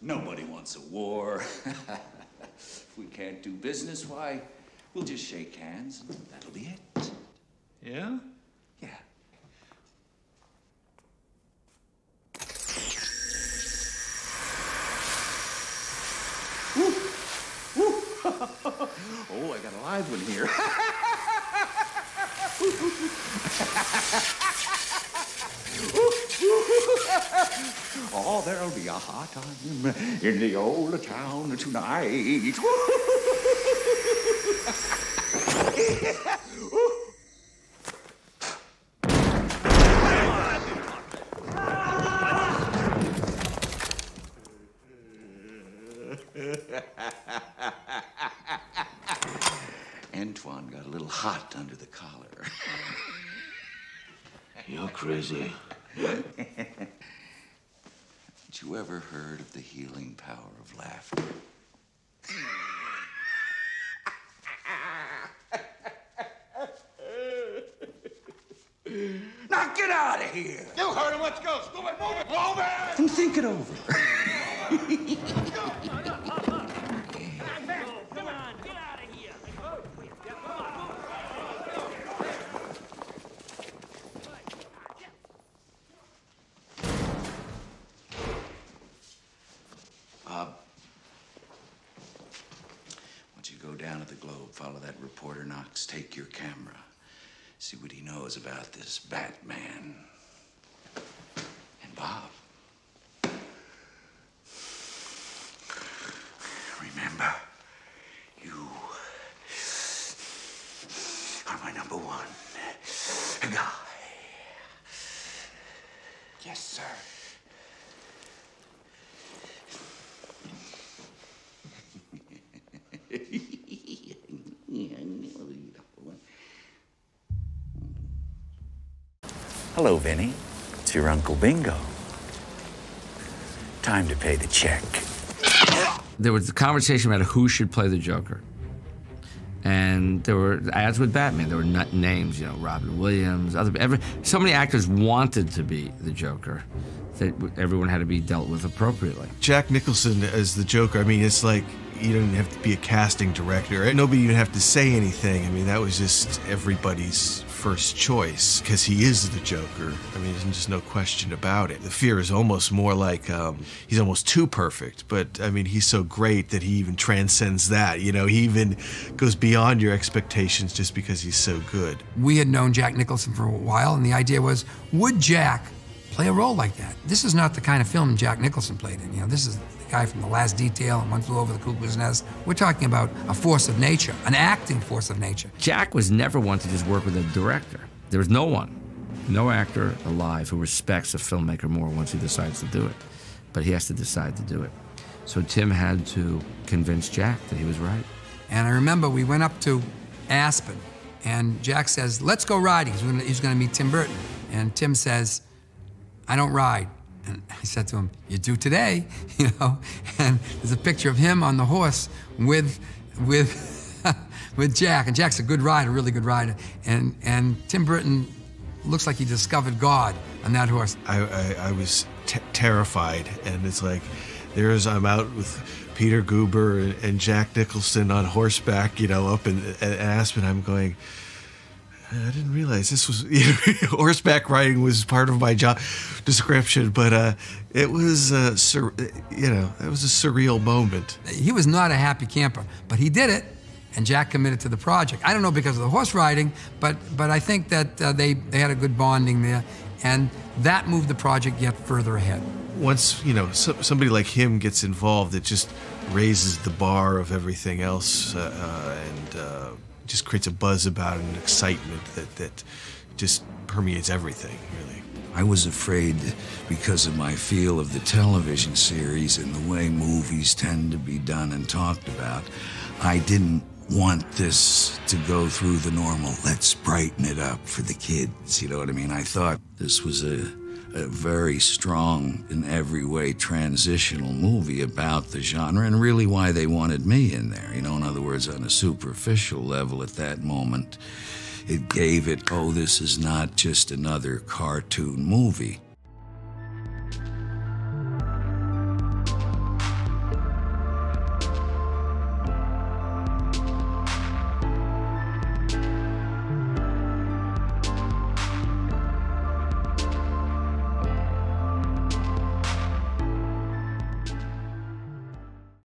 Nobody wants a war. if we can't do business, why, we'll just shake hands and that'll be it. Yeah? Yeah. Oh, I got a live one here. oh, there'll be a hot time in the old town tonight. Antoine got a little hot under the collar. You're crazy. Had you ever heard of the healing power of laughter? now get out of here You heard him. Let's go. Move it, move it, move it. and think it over. Bob, once you go down to the Globe, follow that reporter Knox, take your camera, see what he knows about this Batman. And Bob, remember, you are my number one guy. Yes, sir. Hello, Vinny. It's your Uncle Bingo. Time to pay the check. There was a conversation about who should play the Joker. And there were ads with Batman. There were nut names, you know, Robin Williams, other every, so many actors wanted to be the Joker that everyone had to be dealt with appropriately. Jack Nicholson as the Joker, I mean, it's like you don't even have to be a casting director. Nobody even have to say anything. I mean, that was just everybody's first choice because he is the Joker. I mean, there's just no question about it. The fear is almost more like um, he's almost too perfect, but I mean, he's so great that he even transcends that. You know, he even goes beyond your expectations just because he's so good. We had known Jack Nicholson for a while, and the idea was, would Jack play a role like that? This is not the kind of film Jack Nicholson played in. You know, this is the guy from The Last Detail and One Flew Over the Cuckoo's Nest. We're talking about a force of nature, an acting force of nature. Jack was never one to just work with a director. There was no one, no actor alive who respects a filmmaker more once he decides to do it. But he has to decide to do it. So Tim had to convince Jack that he was right. And I remember we went up to Aspen, and Jack says, Let's go riding. He's gonna, he's gonna meet Tim Burton. And Tim says, I don't ride. And I said to him, You do today, you know? And there's a picture of him on the horse with, with, with Jack. And Jack's a good rider, really good rider. And, and Tim Burton looks like he discovered God on that horse. I, I, I was terrified, and it's like, there's I'm out with Peter Guber and, and Jack Nicholson on horseback, you know, up in, in Aspen. I'm going. I didn't realize this was horseback riding was part of my job description, but uh, it was uh, sur- you know it was a surreal moment. He was not a happy camper, but he did it, and Jack committed to the project. I don't know because of the horse riding, but but I think that uh, they they had a good bonding there, and that moved the project yet further ahead. Once you know so, somebody like him gets involved, it just raises the bar of everything else, uh, uh, and uh, just creates a buzz about it and excitement that that just permeates everything. Really. I was afraid because of my feel of the television series and the way movies tend to be done and talked about. I didn't want this to go through the normal, let's brighten it up for the kids. You know what I mean? I thought this was a, a very strong, in every way, transitional movie about the genre and really why they wanted me in there. You know, in other words, on a superficial level at that moment, it gave it, oh, this is not just another cartoon movie.